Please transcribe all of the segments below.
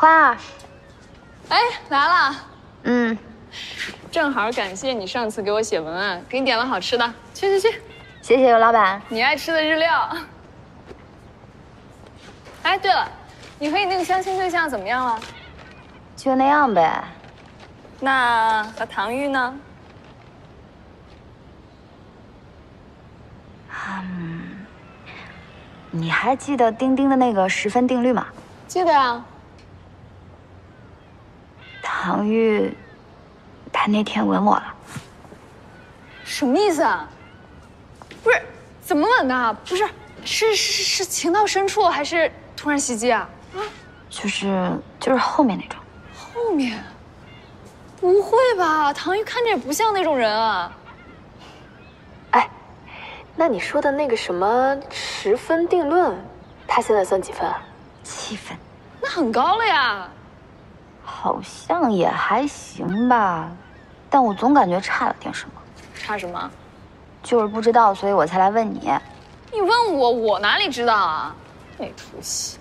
花儿，哎，来了，嗯，正好感谢你上次给我写文案，给你点了好吃的，去去去，谢谢尤老板。你爱吃的日料。哎，对了，你和你那个相亲对象怎么样了？就那样呗。那和唐钰呢？嗯，你还记得丁丁的那个十分定律吗？记得呀。唐玉，他那天吻我了。什么意思啊？不是，怎么吻的？不是，是是是情到深处还是突然袭击啊？啊，就是就是后面那种。后面？不会吧？唐玉看着也不像那种人啊。哎，那你说的那个什么十分定论，他现在算几分啊？七分。那很高了呀。好像也还行吧，但我总感觉差了点什么。差什么？就是不知道，所以我才来问你。你问我，我哪里知道啊？没出息！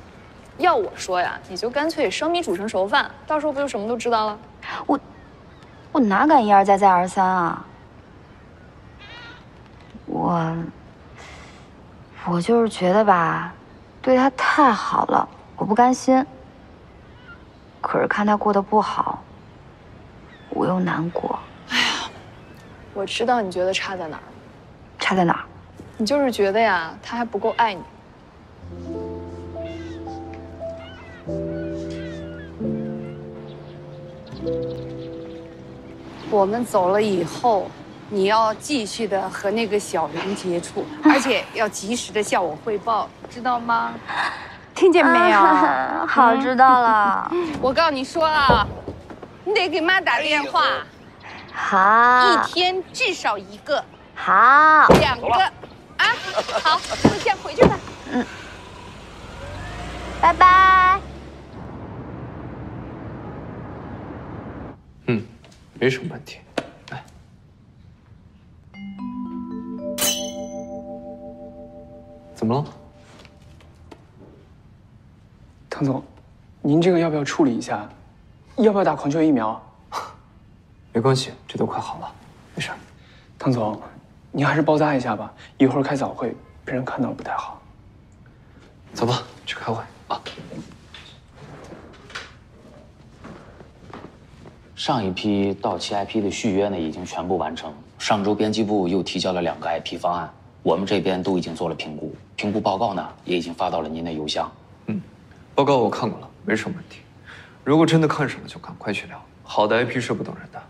要我说呀，你就干脆生米煮成熟饭，到时候不就什么都知道了？我，我哪敢一而再再而三啊！我，我就是觉得吧，对他太好了，我不甘心。可是看他过得不好，我又难过。哎呀，我知道你觉得差在哪儿。差在哪儿？你就是觉得呀，他还不够爱你。我们走了以后，你要继续的和那个小人接触，而且要及时的向我汇报，知道吗？听见没有？好，知道了。我告诉你说啊，你得给妈打电话。好。一天至少一个。好。两个。啊，好，那先回去吧。嗯。拜拜。嗯，没什么问题。来。怎么了？唐总，您这个要不要处理一下？要不要打狂犬疫苗？没关系，这都快好了，没事。唐总，您还是包扎一下吧，一会儿开早会，被人看到了不太好。走吧，去开会啊。上一批到期 IP 的续约呢，已经全部完成。上周编辑部又提交了两个 IP 方案，我们这边都已经做了评估，评估报告呢也已经发到了您的邮箱。嗯。报告我看过了，没什么问题。如果真的看上了，就赶快去聊。好的 IP 是不等人的。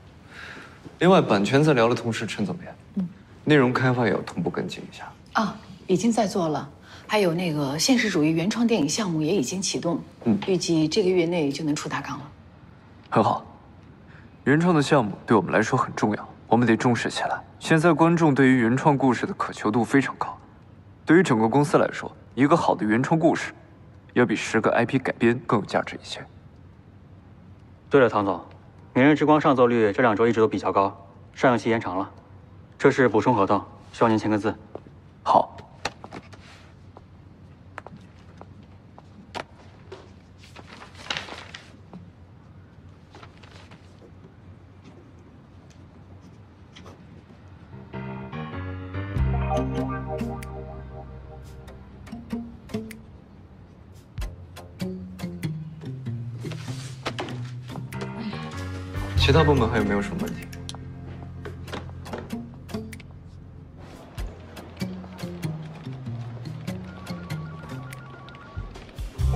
另外，版权在聊的同时，陈总监，嗯，内容开发也要同步跟进一下。啊，已经在做了。还有那个现实主义原创电影项目也已经启动，嗯，预计这个月内就能出大纲了。很好，原创的项目对我们来说很重要，我们得重视起来。现在观众对于原创故事的渴求度非常高，对于整个公司来说，一个好的原创故事。要比十个 IP 改编更有价值一些。对了，唐总，《明日之光》上座率这两周一直都比较高，上映期延长了，这是补充合同，需要您签个字。好。其他部门还有没有什么问题？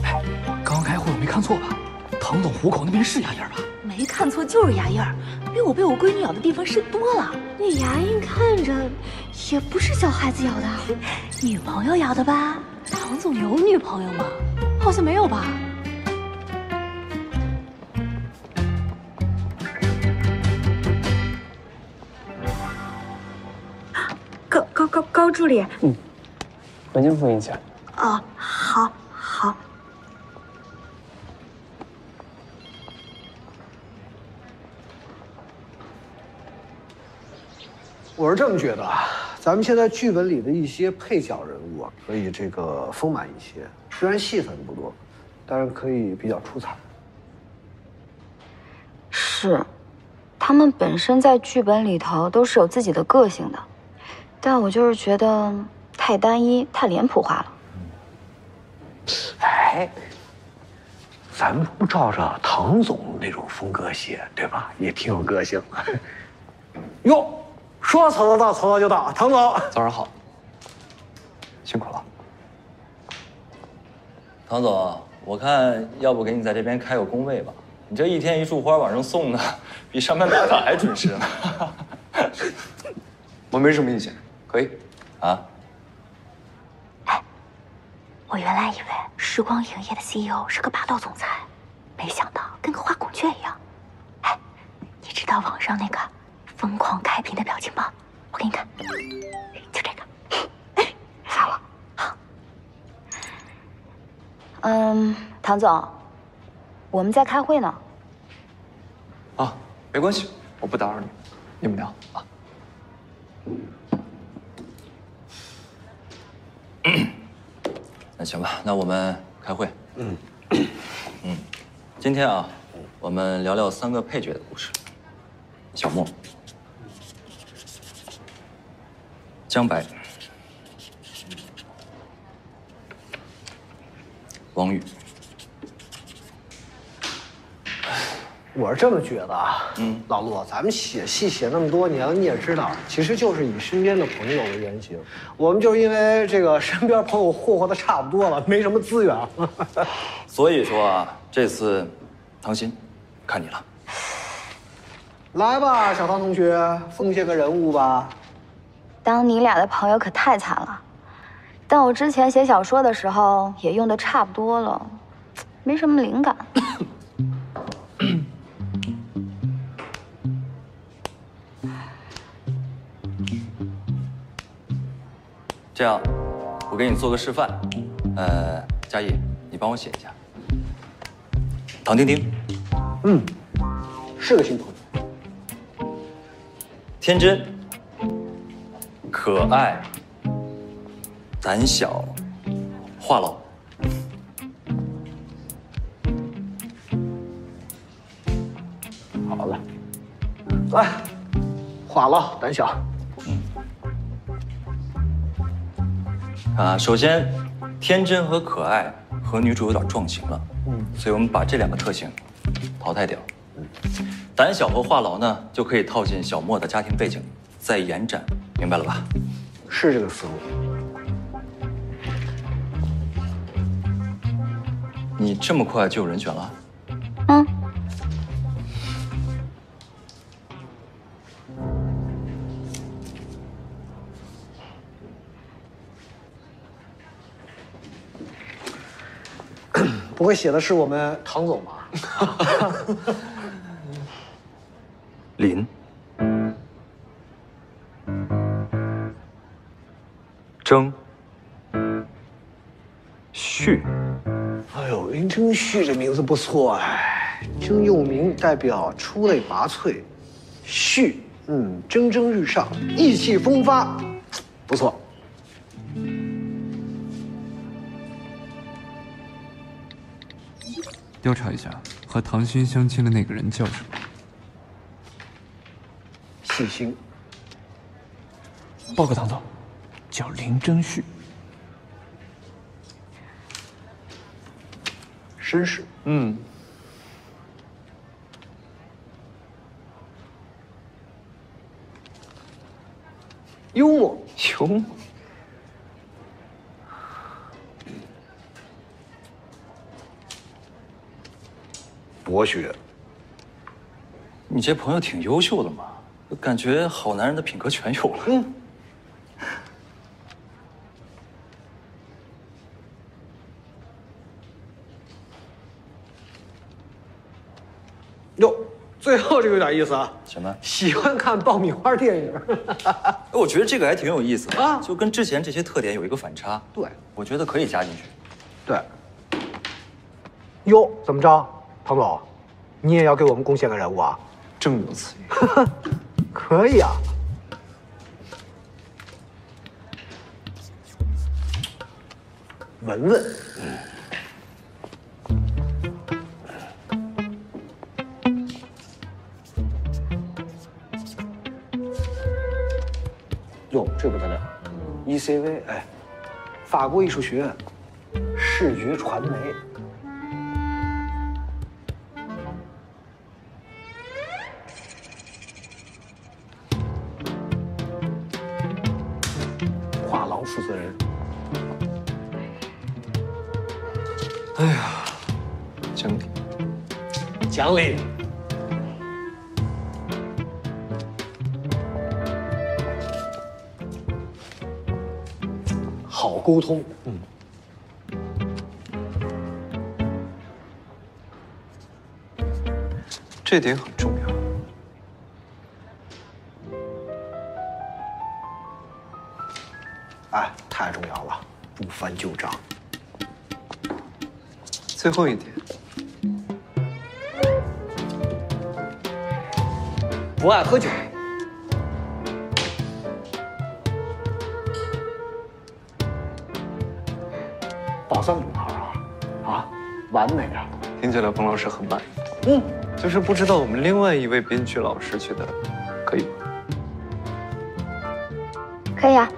哎，刚刚开会我没看错吧？唐总虎口那边是牙印吧？没看错，就是牙印，比我被我闺女咬的地方深多了。那牙印看着也不是小孩子咬的，女朋友咬的吧？唐总有女朋友吗？好像没有吧。高高助理，嗯，文件复印一下。哦，好，好。我是这么觉得，咱们现在剧本里的一些配角人物啊，可以这个丰满一些。虽然戏份不多，但是可以比较出彩。是，他们本身在剧本里头都是有自己的个性的，但我就是觉得太单一、太脸谱化了。哎，咱们不照着唐总那种风格写，对吧？也挺有个性。哟，说曹操到，曹操就到。唐总，早上好，辛苦了。唐总，我看要不给你在这边开个工位吧？你这一天一束花往上送的，比上班打卡还准时呢。我没什么意见，可以。啊？我原来以为时光影业的 CEO 是个霸道总裁，没想到跟个花孔雀一样。哎，你知道网上那个疯狂开屏的表情包？我给你看，就这个，发我。嗯，唐总，我们在开会呢。啊，没关系，我不打扰你，你们聊啊。那行吧，那我们开会。嗯嗯，今天啊，我们聊聊三个配角的故事。小莫、江白。王宇，我是这么觉得啊，嗯，老陆，咱们写戏写那么多年了，你也知道，其实就是以身边的朋友为原型。我们就是因为这个身边朋友霍霍的差不多了，没什么资源。所以说啊，这次唐鑫，看你了。来吧，小唐同学，奉献个人物吧。当你俩的朋友可太惨了。但我之前写小说的时候也用的差不多了，没什么灵感。这样，我给你做个示范。呃，嘉义，你帮我写一下。唐丁丁，嗯，是个新朋友。天真，可爱。胆小，话痨。好了，来，话痨，胆小。啊，首先，天真和可爱和女主有点撞型了。嗯。所以我们把这两个特性淘汰掉。嗯。胆小和话痨呢，就可以套进小莫的家庭背景，再延展，明白了吧？是这个思路。你这么快就有人选了？不会写的是我们唐总吧？林。征。旭。哎呦，林征旭这名字不错哎，征又名代表出类拔萃，旭，嗯，蒸蒸日上，意气风发，不错。调查一下，和唐鑫相亲的那个人叫什么？细心。报告唐总，叫林征旭。绅士，嗯，幽默，幽默，博学。你这朋友挺优秀的嘛，感觉好男人的品格全有了。嗯。哟，最后这个有点意思啊！什么？喜欢看爆米花电影？哎，我觉得这个还挺有意思的啊，就跟之前这些特点有一个反差。对，我觉得可以加进去。对。哟，怎么着，彭总你也要给我们贡献个人物啊？正有此。意 可以啊。文文。哟这不得了 ecv 哎法国艺术学院视觉传媒。沟通，嗯。这点很重要。哎，太重要了，不翻旧账。最后一点，不爱喝酒。宝藏女孩啊，啊，完美啊！听起来冯老师很满意。嗯，就是不知道我们另外一位编剧老师觉得可以吗？可以啊。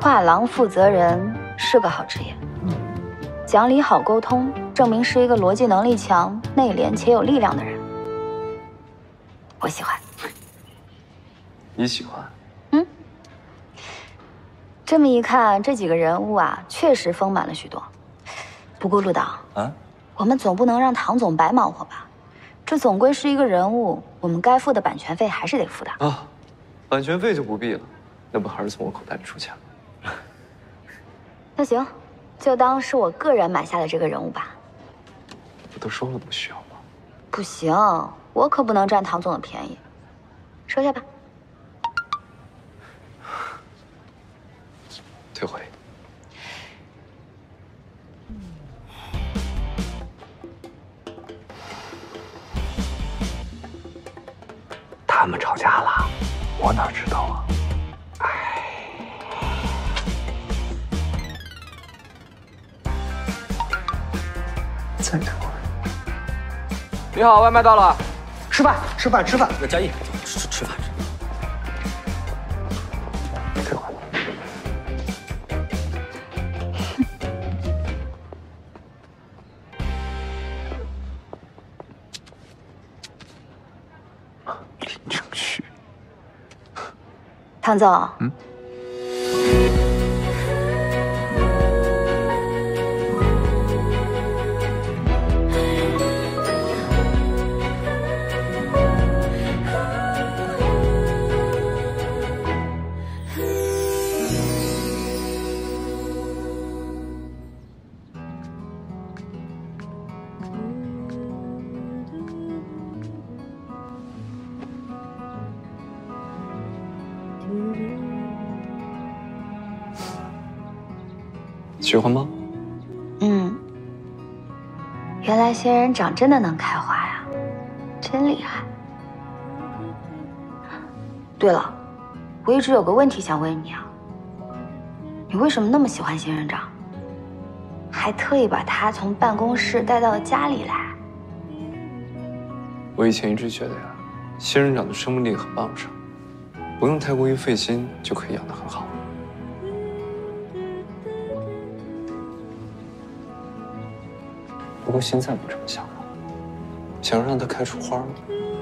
画廊负责人是个好职业，嗯讲理好沟通，证明是一个逻辑能力强、内敛且有力量的人。我喜欢。你喜欢？嗯。这么一看，这几个人物啊，确实丰满了许多。不过陆导，啊，我们总不能让唐总白忙活吧？这总归是一个人物，我们该付的版权费还是得付的。啊，版权费就不必了，那不还是从我口袋里出钱吗？那行，就当是我个人买下的这个人物吧。不都说了不需要吗？不行，我可不能占唐总的便宜。收下吧。退回。他们吵架了，我哪知道啊？再等会你好，外卖到了，吃饭，吃饭，吃饭。嘉义，唐总。喜欢吗？嗯。原来仙人掌真的能开花呀，真厉害。对了，我一直有个问题想问你啊，你为什么那么喜欢仙人掌，还特意把它从办公室带到了家里来？我以前一直觉得呀，仙人掌的生命力很旺盛，不用太过于费心就可以养得很好。不过现在不这么想了，想让它开出花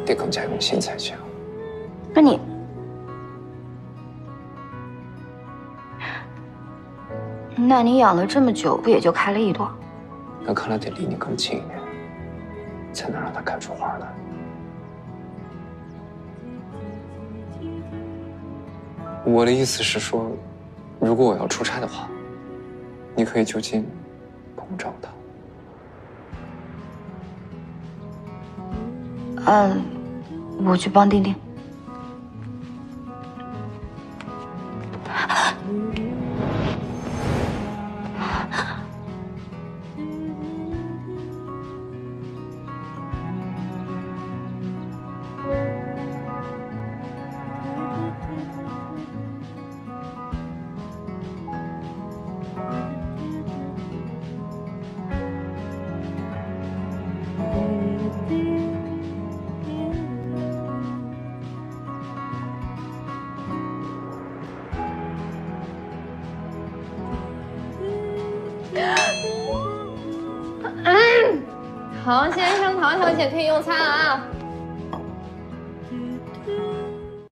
得更加用心才行。那你，那你养了这么久，不也就开了一朵？那看来得离你更近一点，才能让它开出花来。我的意思是说，如果我要出差的话，你可以就近帮我照顾它。嗯，我去帮丁丁。王、小姐可以用餐了啊。